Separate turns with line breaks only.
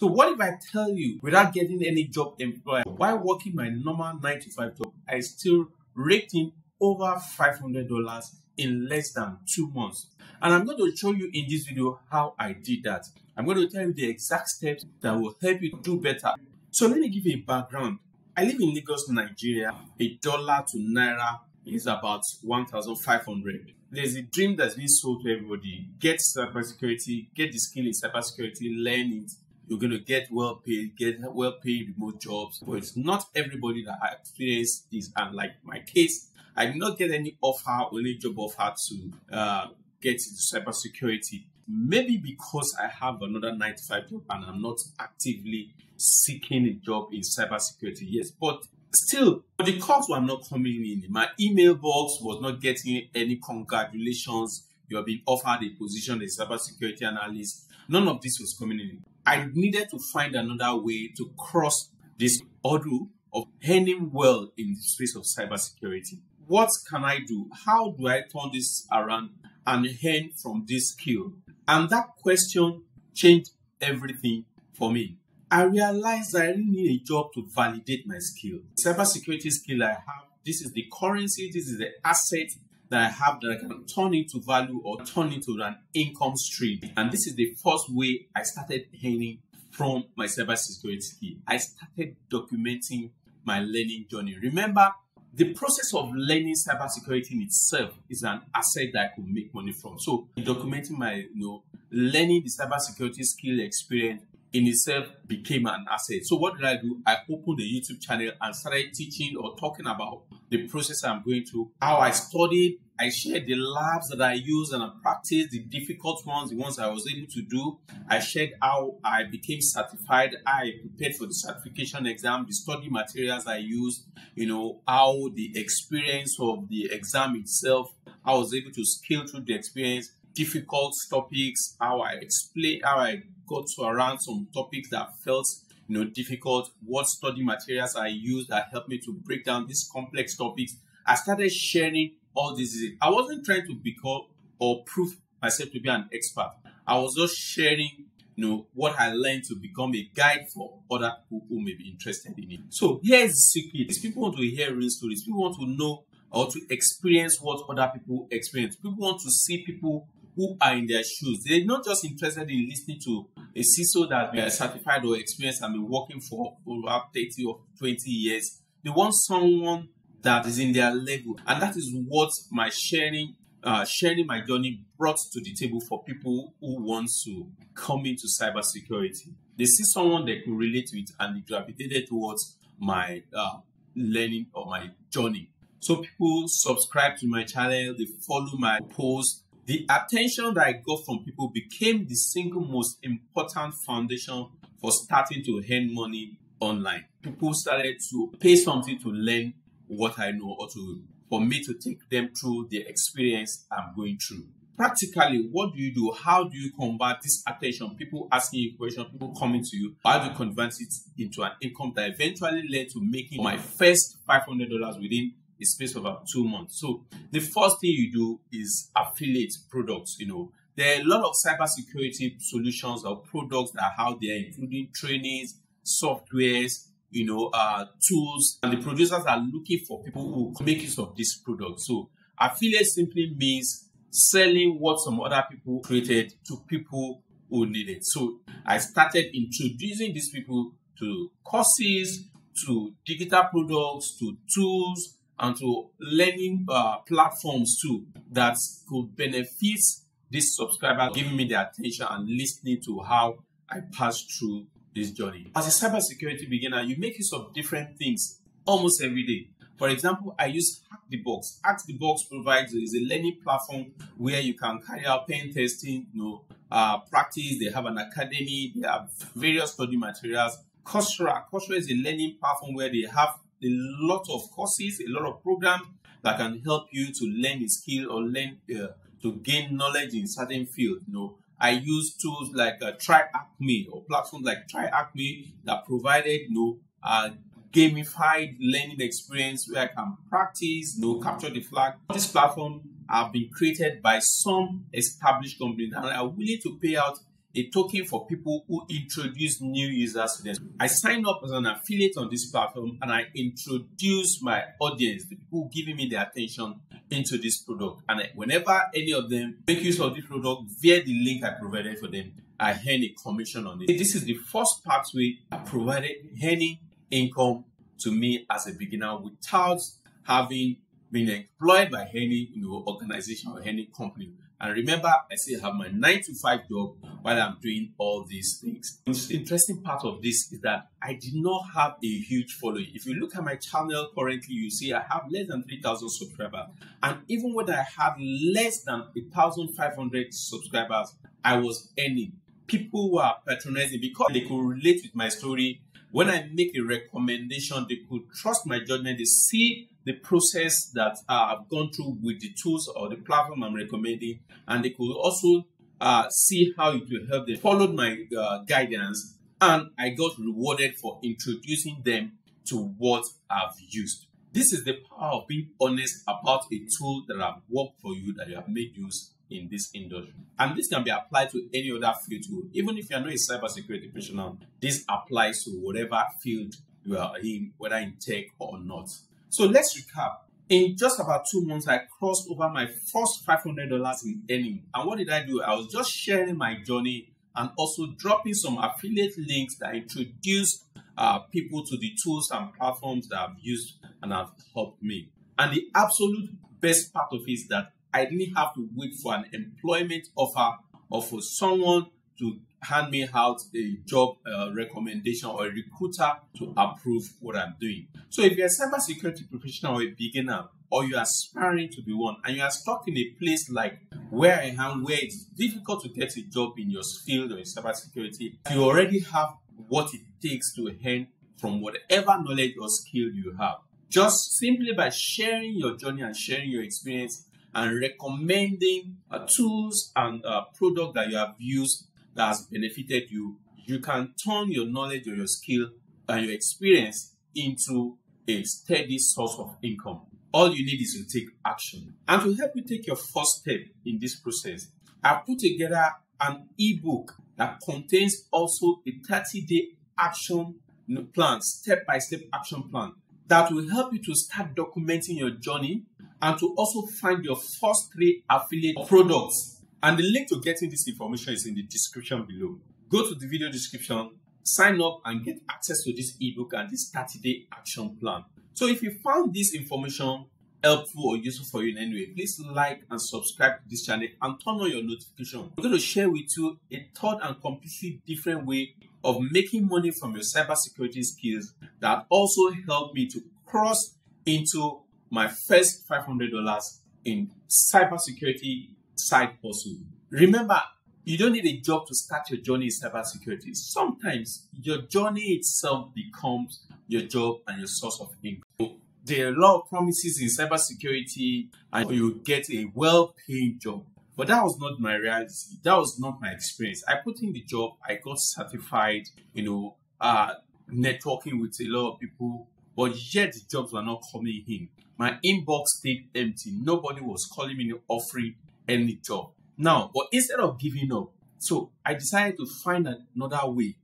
So what if I tell you without getting any job employer, while working my normal 9 to 5 job, I still raked in over $500 in less than two months. And I'm going to show you in this video how I did that. I'm going to tell you the exact steps that will help you do better. So let me give you a background. I live in Lagos, Nigeria. A dollar to naira is about 1,500. There's a dream that's been sold to everybody. Get cybersecurity, get the skill in cybersecurity, learn it. You're going to get well paid, get well paid remote jobs. But it's not everybody that has experienced this. And like my case, I did not get any offer any job offer to uh, get into cybersecurity. Maybe because I have another 95 job and I'm not actively seeking a job in cybersecurity. Yes, but still, the calls were not coming in. My email box was not getting any congratulations. You have been offered a position as cybersecurity analyst. None of this was coming in. I needed to find another way to cross this hurdle of earning well in the space of cybersecurity. What can I do? How do I turn this around and earn from this skill? And that question changed everything for me. I realized I need a job to validate my skill. Cybersecurity skill I have, this is the currency, this is the asset that I have that I can turn into value or turn into an income stream. And this is the first way I started earning from my cybersecurity. I started documenting my learning journey. Remember, the process of learning cybersecurity in itself is an asset that I could make money from. So documenting my, you know, learning the cybersecurity skill experience in itself became an asset. So what did I do? I opened a YouTube channel and started teaching or talking about the process I'm going through, how I studied, I shared the labs that I used and I practiced, the difficult ones, the ones I was able to do. I shared how I became certified, I prepared for the certification exam, the study materials I used, you know, how the experience of the exam itself, I was able to scale through the experience, difficult topics, how I explain, how I got to around some topics that felt you know difficult, what study materials I used that helped me to break down these complex topics. I started sharing all these. I wasn't trying to become or prove myself to be an expert. I was just sharing you know what I learned to become a guide for other people who may be interested in it. So here's the secret. People want to hear real stories. People want to know or to experience what other people experience. People want to see people who are in their shoes. They're not just interested in listening to a CISO that is certified or experienced and been working for over 30 or 20 years. They want someone that is in their level. And that is what my sharing uh, sharing my journey brought to the table for people who want to come into cybersecurity. They see someone they can relate with it and they gravitated towards my uh, learning or my journey. So people subscribe to my channel, they follow my posts, the attention that I got from people became the single most important foundation for starting to earn money online. People started to pay something to learn what I know or to for me to take them through the experience I'm going through. Practically, what do you do? How do you convert this attention? People asking you questions, people coming to you. How do you convert it into an income that eventually led to making my first $500 within a space of about two months. So the first thing you do is affiliate products. You know, there are a lot of cybersecurity solutions or products that are out there, including trainings, softwares, you know, uh, tools, and the producers are looking for people who make use of this product. So affiliate simply means selling what some other people created to people who need it. So I started introducing these people to courses, to digital products, to tools, and to learning uh, platforms too that could benefit this subscriber, giving me their attention and listening to how I pass through this journey. As a cybersecurity beginner, you make use of different things almost every day. For example, I use Hack the Box. Hack the Box provides is a learning platform where you can carry out pen testing, you know, uh, practice. They have an academy. They have various study materials. Coursera. Coursera is a learning platform where they have a lot of courses, a lot of programs that can help you to learn a skill or learn uh, to gain knowledge in certain field. You know, I use tools like uh, TryHackMe or platforms like TryHackMe that provided you know gamified learning experience where I can practice, you know, capture the flag. This platform have been created by some established companies and are willing to pay out a token for people who introduce new users to them. I sign up as an affiliate on this platform and I introduce my audience, the people giving me their attention into this product. And whenever any of them make use of this product via the link I provided for them, I earn a commission on it. This is the first pathway I provided any income to me as a beginner without having been employed by any you know, organization or any company. And remember, I still have my nine to five job while I'm doing all these things. The interesting part of this is that I did not have a huge following. If you look at my channel currently, you see I have less than 3,000 subscribers. And even when I had less than 1,500 subscribers, I was earning. People were patronizing because they could relate with my story. When I make a recommendation, they could trust my judgment. They see the process that uh, I've gone through with the tools or the platform I'm recommending, and they could also uh, see how it will help them. Followed my uh, guidance, and I got rewarded for introducing them to what I've used. This is the power of being honest about a tool that have worked for you, that you have made use in this industry. And this can be applied to any other field too. Even if you're not a cybersecurity professional, this applies to whatever field you are in, whether in tech or not. So let's recap. In just about two months, I crossed over my first $500 in earning. And what did I do? I was just sharing my journey and also dropping some affiliate links that introduce uh, people to the tools and platforms that I've used and have helped me. And the absolute best part of it is that I didn't have to wait for an employment offer or for someone to hand me out a job uh, recommendation or a recruiter to approve what I'm doing. So if you're a cybersecurity professional or a beginner, or you're aspiring to be one, and you are stuck in a place like where I am, where it's difficult to get a job in your field or in cybersecurity, you already have what it takes to earn from whatever knowledge or skill you have. Just simply by sharing your journey and sharing your experience and recommending uh, tools and uh, products that you have used that has benefited you, you can turn your knowledge or your skill and your experience into a steady source of income. All you need is to take action. And to help you take your first step in this process, I've put together an ebook that contains also a 30 day action plan, step by step action plan that will help you to start documenting your journey and to also find your first three affiliate products and the link to getting this information is in the description below. Go to the video description, sign up and get access to this ebook and this 30-day action plan. So if you found this information helpful or useful for you in any way, please like and subscribe to this channel and turn on your notification. I'm going to share with you a third and completely different way of making money from your cybersecurity skills that also helped me to cross into my first $500 in cybersecurity side hustle. Remember, you don't need a job to start your journey in cybersecurity. Sometimes your journey itself becomes your job and your source of income. There are a lot of promises in cybersecurity and you get a well-paid job. But that was not my reality. That was not my experience. I put in the job, I got certified, you know, uh, networking with a lot of people, but yet the jobs were not coming in. My inbox stayed empty. Nobody was calling me offering any job. Now, but instead of giving up, so I decided to find another way